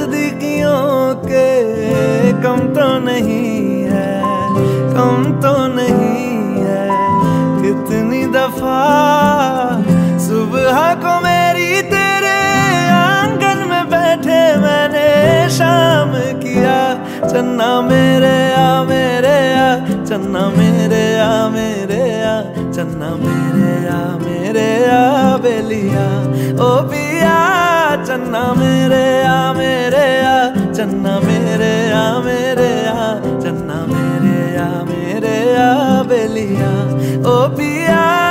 नजदीकियों के कम तो नहीं है, कम तो नहीं है। कितनी दफ़ा सुबह को मेरी तेरे आँगन में बैठे मैंने शाम किया, चन्ना मेरे आ मेरे आ, चन्ना मेरे आ मेरे आ, चन्ना मेरे आ मेरे आ, बेलिया। ओ पिया चन्ना मेरे आ मेरे आ, चन्ना मेरे आ मेरे आ, चन्ना मेरे आ मेरे आ, बेलिया। ओ पिया